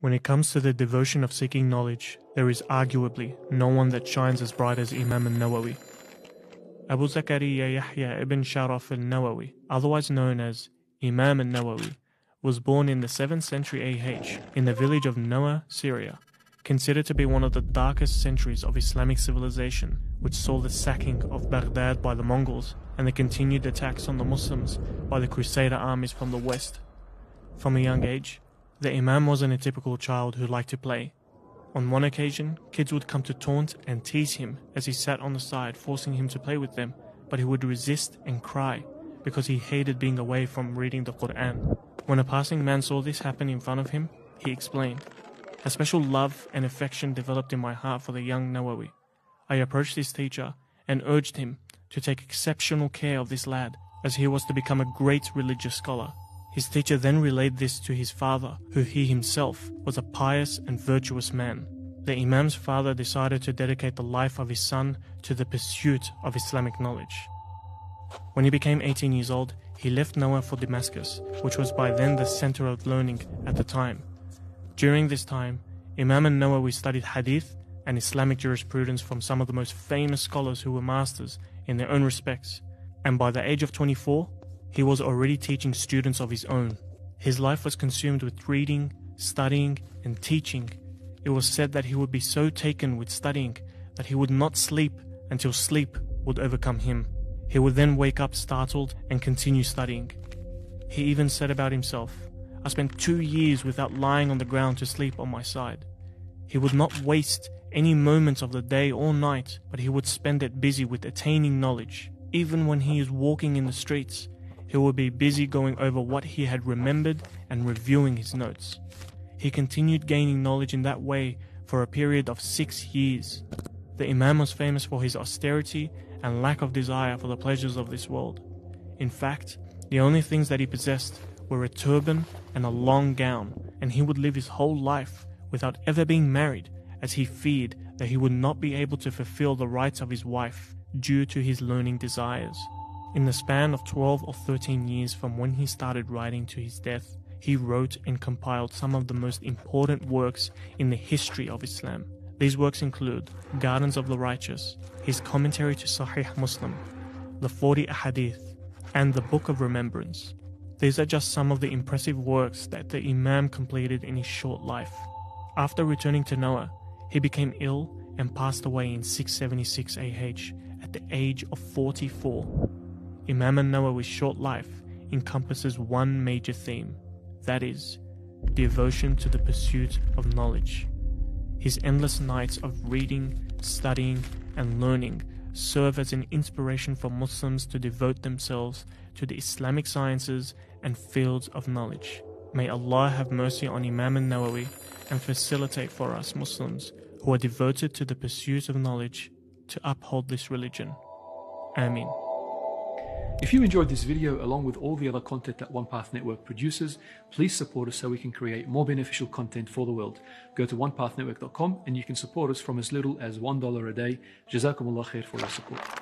When it comes to the devotion of seeking knowledge, there is arguably no one that shines as bright as Imam al-Nawawi. Abu Zakaria Yahya ibn Sharaf al-Nawawi, otherwise known as Imam al-Nawawi, was born in the 7th century AH in the village of Nawa, Syria, considered to be one of the darkest centuries of Islamic civilization, which saw the sacking of Baghdad by the Mongols and the continued attacks on the Muslims by the Crusader armies from the west. From a young age, the Imam wasn't a typical child who liked to play. On one occasion, kids would come to taunt and tease him as he sat on the side, forcing him to play with them, but he would resist and cry because he hated being away from reading the Quran. When a passing man saw this happen in front of him, he explained, A special love and affection developed in my heart for the young Nawawi. I approached his teacher and urged him to take exceptional care of this lad, as he was to become a great religious scholar. His teacher then relayed this to his father, who he himself was a pious and virtuous man. The Imam's father decided to dedicate the life of his son to the pursuit of Islamic knowledge. When he became 18 years old, he left Nawa for Damascus, which was by then the center of learning at the time. During this time, Imam al-Nawawi studied hadith and Islamic jurisprudence from some of the most famous scholars who were masters in their own respects, and by the age of 24, he was already teaching students of his own. His life was consumed with reading, studying, and teaching. It was said that he would be so taken with studying that he would not sleep until sleep would overcome him. He would then wake up startled and continue studying. He even said about himself, I spent two years without lying on the ground to sleep on my side. He would not waste any moments of the day or night, but he would spend it busy with attaining knowledge. Even when he is walking in the streets, he would be busy going over what he had remembered and reviewing his notes. He continued gaining knowledge in that way for a period of six years. The Imam was famous for his austerity and lack of desire for the pleasures of this world. In fact, the only things that he possessed were a turban and a long gown, and he would live his whole life without ever being married, as he feared that he would not be able to fulfill the rights of his wife due to his learning desires. In the span of 12 or 13 years from when he started writing to his death, he wrote and compiled some of the most important works in the history of Islam. These works include Gardens of the Righteous, his commentary to Sahih Muslim, the 40 Ahadith, and the Book of Remembrance. These are just some of the impressive works that the Imam completed in his short life. After returning to Nawa, he became ill and passed away in 676 AH at the age of 44. Imam al-Nawawi's short life encompasses one major theme, that is, devotion to the pursuit of knowledge. His endless nights of reading, studying, and learning serve as an inspiration for Muslims to devote themselves to the Islamic sciences and fields of knowledge. May Allah have mercy on Imam al-Nawawi and facilitate for us Muslims who are devoted to the pursuit of knowledge to uphold this religion. Ameen. If you enjoyed this video along with all the other content that OnePath Network produces, please support us so we can create more beneficial content for the world. Go to onepathnetwork.com and you can support us from as little as $1 a day. Jazakumullah khair for your support.